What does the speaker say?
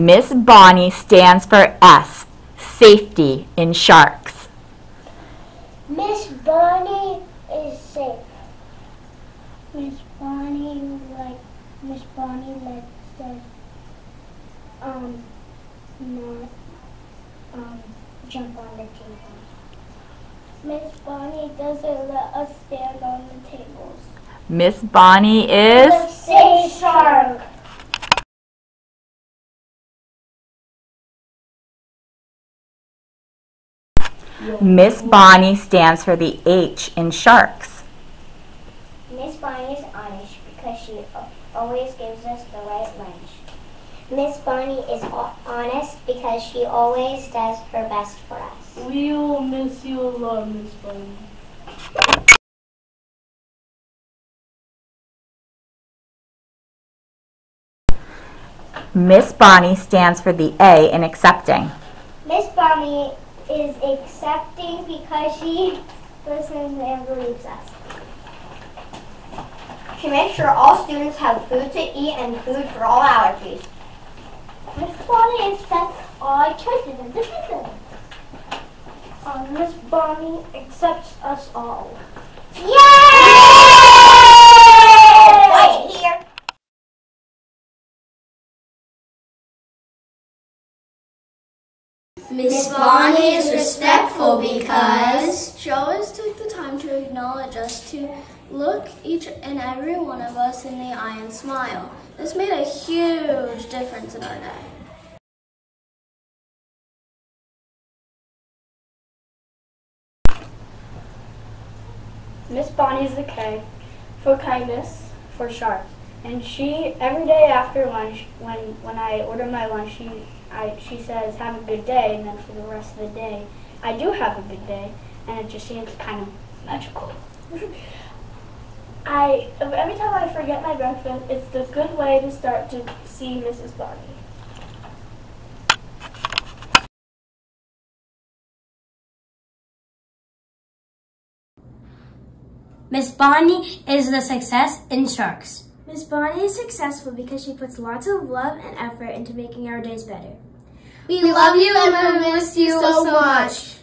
Miss Bonnie stands for S, safety in sharks. Miss Bonnie is safe. Miss Bonnie like Miss Bonnie lets us um not um jump on the table. Miss Bonnie doesn't let us stand on the tables. Miss Bonnie is Miss Bonnie stands for the H in sharks. Miss Bonnie is honest because she always gives us the right lunch. Miss Bonnie is honest because she always does her best for us. We will miss you a lot, Miss Bonnie. Miss Bonnie stands for the A in accepting. Miss Bonnie is accepting because she listens and believes us. She makes sure all students have food to eat and food for all allergies. Miss Bonnie accepts all our choices and decisions. Um, Miss Bonnie accepts us all. Yay! Miss Bonnie is respectful because She always took the time to acknowledge us, to look each and every one of us in the eye and smile. This made a huge difference in our day. Miss Bonnie is the K for kindness for sharks. And she every day after lunch, when when I order my lunch, she I she says have a good day, and then for the rest of the day, I do have a good day, and it just seems kind of magical. I every time I forget my breakfast, it's the good way to start to see Mrs. Bonnie. Miss Bonnie is the success in sharks. Miss Bonnie is successful because she puts lots of love and effort into making our days better. We love you and we miss you so much.